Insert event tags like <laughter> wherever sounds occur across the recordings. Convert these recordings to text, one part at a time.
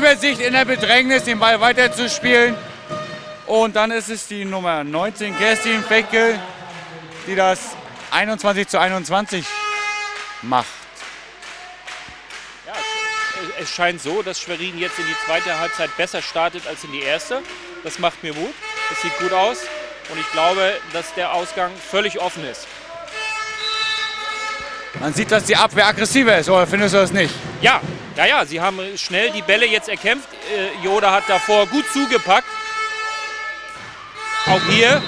Übersicht in der Bedrängnis, den Ball weiterzuspielen. Und dann ist es die Nummer 19, Kerstin Feckel, die das 21 zu 21 macht. Ja, es, es scheint so, dass Schwerin jetzt in die zweite Halbzeit besser startet als in die erste. Das macht mir Mut. Das sieht gut aus. Und ich glaube, dass der Ausgang völlig offen ist. Man sieht, dass die Abwehr aggressiver ist, oder findest du das nicht? Ja, ja, ja, sie haben schnell die Bälle jetzt erkämpft. Äh, Joda hat davor gut zugepackt. Auch hier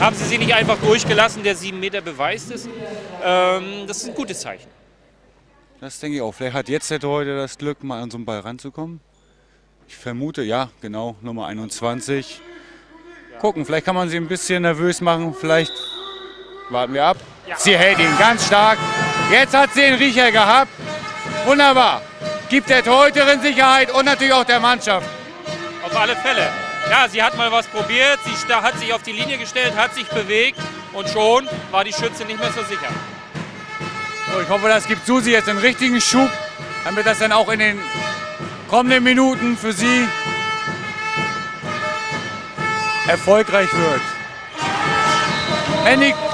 haben sie sie nicht einfach durchgelassen. Der 7 Meter beweist es. Ähm, das ist ein gutes Zeichen. Das denke ich auch. Vielleicht hat jetzt der Torhüter das Glück, mal an so einen Ball ranzukommen. Ich vermute, ja, genau, Nummer 21. Gucken, vielleicht kann man sie ein bisschen nervös machen. Vielleicht warten wir ab. Ja. Sie hält ihn ganz stark. Jetzt hat sie den Riecher gehabt. Wunderbar. Gibt der Torhüterin Sicherheit und natürlich auch der Mannschaft. Auf alle Fälle. Ja, sie hat mal was probiert. Sie hat sich auf die Linie gestellt, hat sich bewegt und schon war die Schütze nicht mehr so sicher. So, ich hoffe, das gibt Susi jetzt den richtigen Schub, damit das dann auch in den kommenden Minuten für sie erfolgreich wird. Hennig.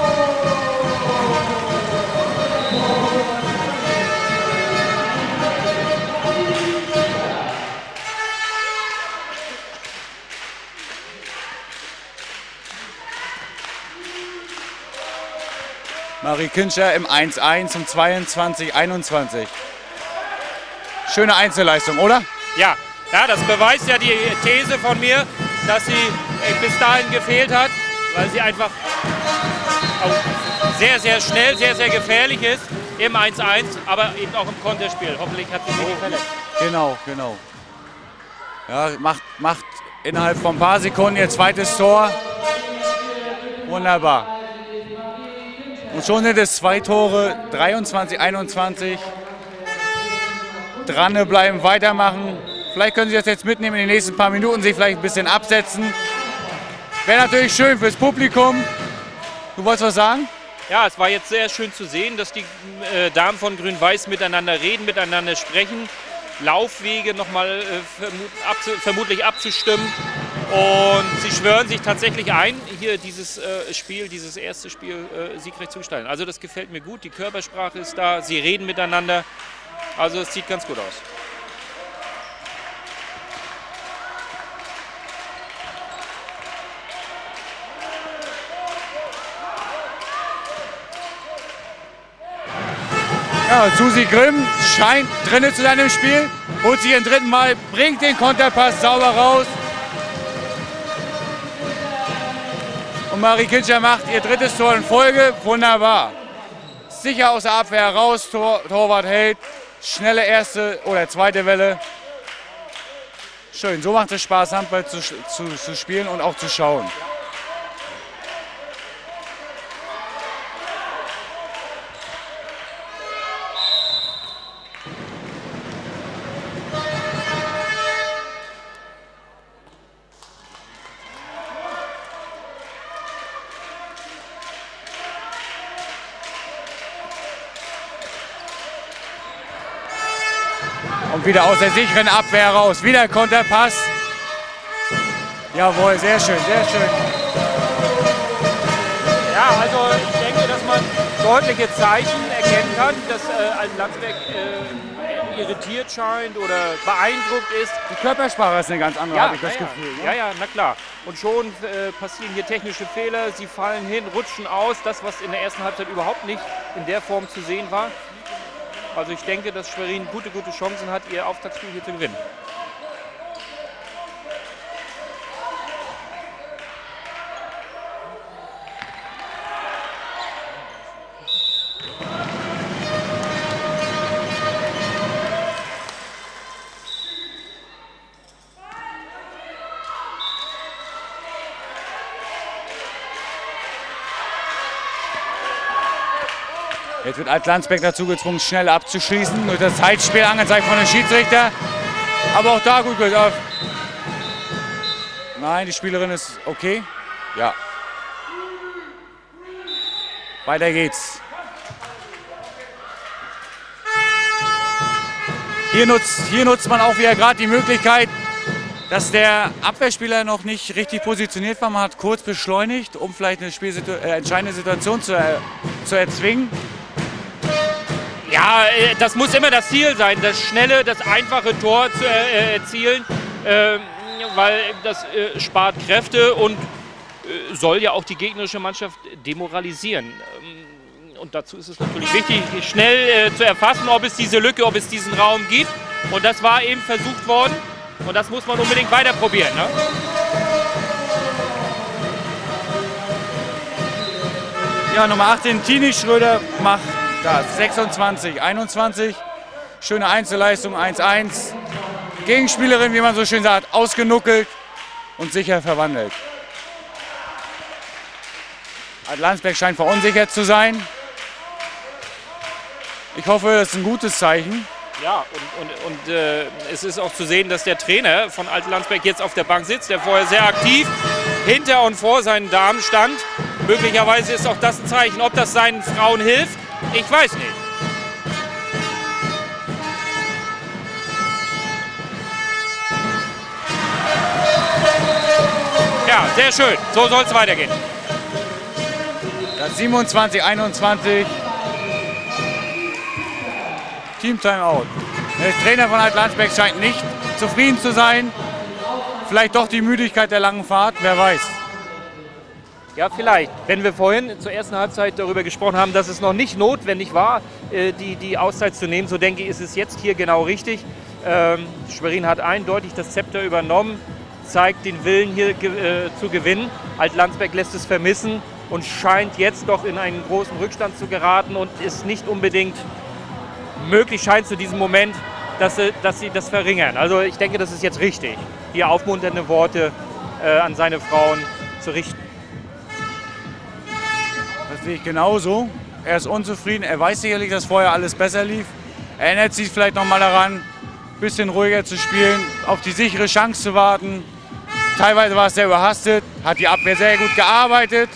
Marie Kinscher im 1-1 zum 22-21. Schöne Einzelleistung, oder? Ja, ja, das beweist ja die These von mir, dass sie äh, bis dahin gefehlt hat, weil sie einfach auch sehr, sehr schnell, sehr, sehr gefährlich ist im 1-1, aber eben auch im Konterspiel. Hoffentlich hat sie sich nicht verletzt. Genau, genau. Ja, macht, macht innerhalb von ein paar Sekunden ihr zweites Tor. Wunderbar. Und schon sind es zwei Tore, 23, 21. Dranbleiben, weitermachen. Vielleicht können Sie das jetzt mitnehmen in den nächsten paar Minuten, sich vielleicht ein bisschen absetzen. Wäre natürlich schön fürs Publikum. Du wolltest was sagen? Ja, es war jetzt sehr schön zu sehen, dass die äh, Damen von Grün-Weiß miteinander reden, miteinander sprechen, Laufwege nochmal äh, vermut, abzu, vermutlich abzustimmen. Und sie schwören sich tatsächlich ein, hier dieses äh, Spiel, dieses erste Spiel äh, siegreich zu gestalten. Also das gefällt mir gut, die Körpersprache ist da, sie reden miteinander. Also es sieht ganz gut aus. Ja, Susi Grimm scheint drinne zu sein im Spiel, holt sich im dritten Mal, bringt den Konterpass sauber raus. Und Marie Kinscher macht ihr drittes Tor in Folge. Wunderbar. Sicher aus der Abwehr heraus, Tor, Torwart hält. Schnelle erste oder zweite Welle. Schön, so macht es Spaß, Handball zu, zu, zu spielen und auch zu schauen. Und wieder aus der sicheren Abwehr raus. Wieder Konterpass. Jawohl, sehr schön, sehr schön. Ja, also ich denke, dass man deutliche Zeichen erkennen kann, dass äh, ein Landsberg äh, irritiert scheint oder beeindruckt ist. Die Körpersprache ist eine ganz andere, habe ich das ja, Gefühl. ne? Ja, ja, na klar. Und schon äh, passieren hier technische Fehler, sie fallen hin, rutschen aus. Das, was in der ersten Halbzeit überhaupt nicht in der Form zu sehen war. Also ich denke, dass Schwerin gute, gute Chancen hat, ihr Auftaktspiel hier zu gewinnen. Jetzt wird Alt-Landsberg dazu gezwungen, schnell abzuschließen. Durch das Zeitspiel angezeigt von den Schiedsrichter. Aber auch da gut gut auf. Nein, die Spielerin ist okay. Ja. Weiter geht's. Hier nutzt, hier nutzt man auch wieder gerade die Möglichkeit, dass der Abwehrspieler noch nicht richtig positioniert war. Man hat kurz beschleunigt, um vielleicht eine Spielsitu äh, entscheidende Situation zu, äh, zu erzwingen. Ja, äh, das muss immer das Ziel sein, das schnelle, das einfache Tor zu äh, erzielen, äh, weil das äh, spart Kräfte und äh, soll ja auch die gegnerische Mannschaft demoralisieren. Ähm, und dazu ist es natürlich wichtig, schnell zu erfassen, ob es diese Lücke, ob es diesen Raum gibt. Und das war eben versucht worden. Und das muss man unbedingt weiter probieren. Ne? Ja, Nummer 18, Tini Schröder macht das. 26, 21. Schöne Einzelleistung, 1-1. Gegenspielerin, wie man so schön sagt, ausgenuckelt und sicher verwandelt. Landsberg scheint verunsichert zu sein. Ich hoffe, das ist ein gutes Zeichen. Ja, und, und, und äh, es ist auch zu sehen, dass der Trainer von Alte Landsberg jetzt auf der Bank sitzt, der vorher sehr aktiv hinter und vor seinen Damen stand. Möglicherweise ist auch das ein Zeichen. Ob das seinen Frauen hilft, ich weiß nicht. Ja, sehr schön. So soll es weitergehen. Das 27, 21. Team Timeout. Der Trainer von Altlandsberg scheint nicht zufrieden zu sein. Vielleicht doch die Müdigkeit der langen Fahrt, wer weiß. Ja, vielleicht. Wenn wir vorhin zur ersten Halbzeit darüber gesprochen haben, dass es noch nicht notwendig war, äh, die, die Auszeit zu nehmen, so denke ich, ist es jetzt hier genau richtig. Ähm, Schwerin hat eindeutig das Zepter übernommen, zeigt den Willen hier äh, zu gewinnen. Alt-Landsberg lässt es vermissen und scheint jetzt doch in einen großen Rückstand zu geraten und ist nicht unbedingt möglich scheint zu diesem Moment, dass sie, dass sie das verringern. Also ich denke, das ist jetzt richtig, hier aufmunternde Worte äh, an seine Frauen zu richten. Sehe ich genauso. Er ist unzufrieden. Er weiß sicherlich, dass vorher alles besser lief. Er erinnert sich vielleicht noch mal daran, ein bisschen ruhiger zu spielen, auf die sichere Chance zu warten. Teilweise war es sehr überhastet, hat die Abwehr sehr gut gearbeitet.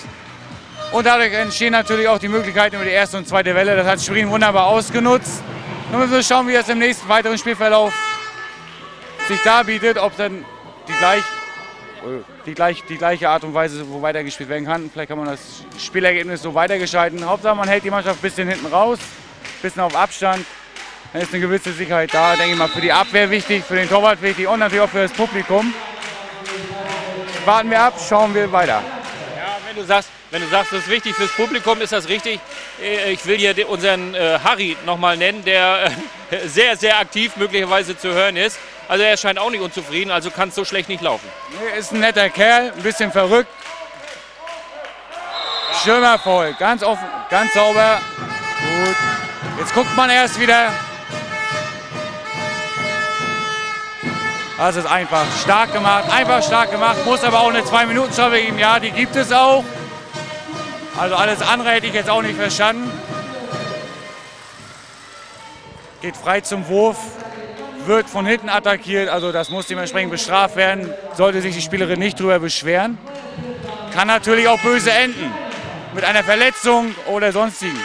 Und dadurch entstehen natürlich auch die Möglichkeiten über die erste und zweite Welle. Das hat Schwerin wunderbar ausgenutzt. Nun müssen wir schauen, wie das im nächsten weiteren Spielverlauf sich darbietet, ob dann die, gleich, die, gleich, die gleiche Art und Weise wo weitergespielt werden kann. Vielleicht kann man das Spielergebnis so weitergestalten. Hauptsache, man hält die Mannschaft ein bisschen hinten raus, ein bisschen auf Abstand. Dann ist eine gewisse Sicherheit da, denke ich mal, für die Abwehr wichtig, für den Torwart wichtig und natürlich auch für das Publikum. Warten wir ab, schauen wir weiter. Ja, wenn du sagst, wenn du sagst, das ist wichtig fürs Publikum, ist das richtig. Äh, ich will hier unseren äh, Harry nochmal nennen, der äh, <laughs> sehr, sehr aktiv möglicherweise zu hören ist. Also er scheint auch nicht unzufrieden, also kann es so schlecht nicht laufen. Er ist ein netter Kerl, ein bisschen verrückt. Schirmer voll, ganz offen, ganz sauber. Gut. Jetzt guckt man erst wieder. Das ist einfach stark gemacht, einfach stark gemacht. Muss aber auch eine 2-Minuten-Strafe geben. Ja, die gibt es auch. Also alles andere hätte ich jetzt auch nicht verstanden. Geht frei zum Wurf, wird von hinten attackiert, also das muss dementsprechend bestraft werden. Sollte sich die Spielerin nicht darüber beschweren. Kann natürlich auch böse enden. Mit einer Verletzung oder sonstigen.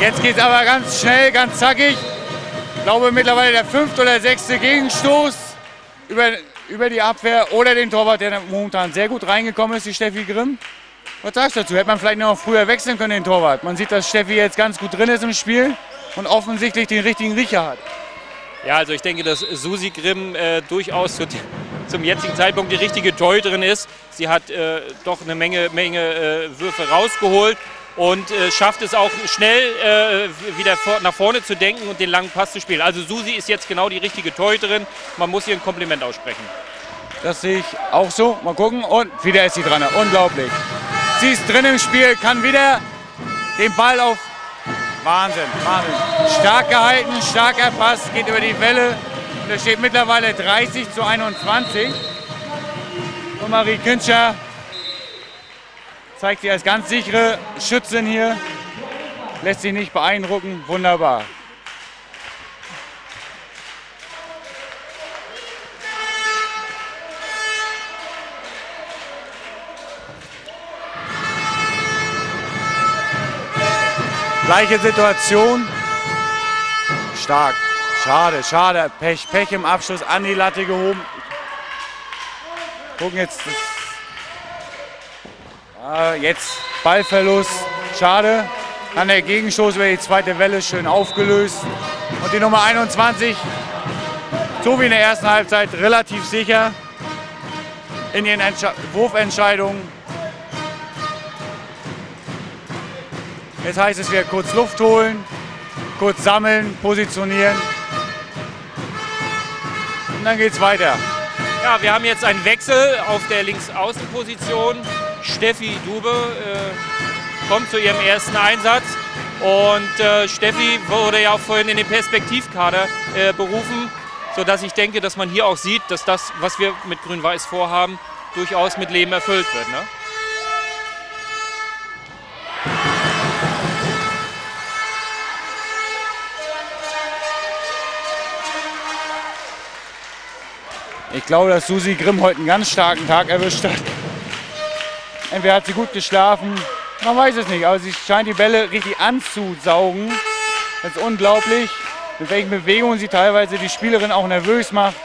Jetzt geht es aber ganz schnell, ganz zackig. Ich glaube mittlerweile der fünfte oder sechste Gegenstoß über, über die Abwehr oder den Torwart, der momentan sehr gut reingekommen ist, die Steffi Grimm. Was sagst du dazu? Hätte man vielleicht noch früher wechseln können, den Torwart. Man sieht, dass Steffi jetzt ganz gut drin ist im Spiel und offensichtlich den richtigen Riecher hat. Ja, also ich denke, dass Susi Grimm äh, durchaus zu, zum jetzigen Zeitpunkt die richtige Torhüterin ist. Sie hat äh, doch eine Menge, Menge äh, Würfe rausgeholt und äh, schafft es auch schnell äh, wieder vor, nach vorne zu denken und den langen Pass zu spielen. Also Susi ist jetzt genau die richtige Torhüterin. Man muss ihr ein Kompliment aussprechen. Das sehe ich auch so. Mal gucken. Und wieder ist sie dran. Unglaublich. Sie ist drin im Spiel, kann wieder den Ball auf. Wahnsinn, Wahnsinn. Stark gehalten, starker Pass, geht über die Welle. Da steht mittlerweile 30 zu 21. Und Marie Künscher Zeigt sich als ganz sichere Schützin hier. Lässt sich nicht beeindrucken. Wunderbar. Gleiche Situation. Stark. Schade, schade. Pech, Pech im Abschluss an die Latte gehoben. Gucken jetzt. Ah, jetzt Ballverlust. Schade. Dann der Gegenstoß über die zweite Welle schön aufgelöst. Und die Nummer 21, so wie in der ersten Halbzeit, relativ sicher in ihren Entsche Wurfentscheidungen. Jetzt heißt es wieder kurz Luft holen, kurz sammeln, positionieren. Und dann geht's weiter. Ja, wir haben jetzt einen Wechsel auf der Linksaußenposition. Steffi Dube äh, kommt zu ihrem ersten Einsatz. Und äh, Steffi wurde ja auch vorhin in den Perspektivkader äh, berufen, sodass ich denke, dass man hier auch sieht, dass das, was wir mit Grün-Weiß vorhaben, durchaus mit Leben erfüllt wird. Ne? Ich glaube, dass Susi Grimm heute einen ganz starken Tag erwischt hat. Entweder hat sie gut geschlafen, man weiß es nicht, aber sie scheint die Bälle richtig anzusaugen. Das ist unglaublich, mit welchen Bewegungen sie teilweise die Spielerin auch nervös macht.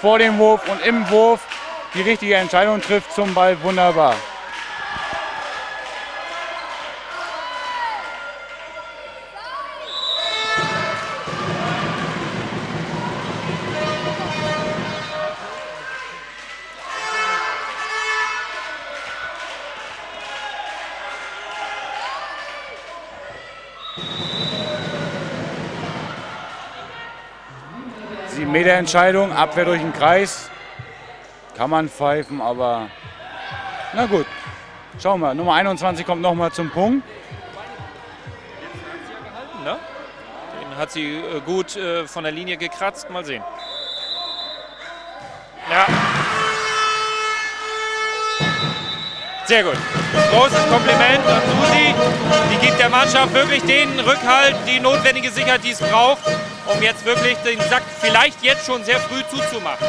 Vor dem Wurf und im Wurf die richtige Entscheidung trifft zum Ball. Wunderbar. Sieben Meter Entscheidung, Abwehr durch den Kreis. Kann man pfeifen, aber na gut. Schauen wir. Nummer 21 kommt noch mal zum Punkt. Den hat sie äh, gut äh, von der Linie gekratzt. Mal sehen. Ja. Sehr gut. Großes Kompliment an Susi. Die gibt der Mannschaft wirklich den Rückhalt, die notwendige Sicherheit, die es braucht, um jetzt wirklich den Sack vielleicht jetzt schon sehr früh zuzumachen.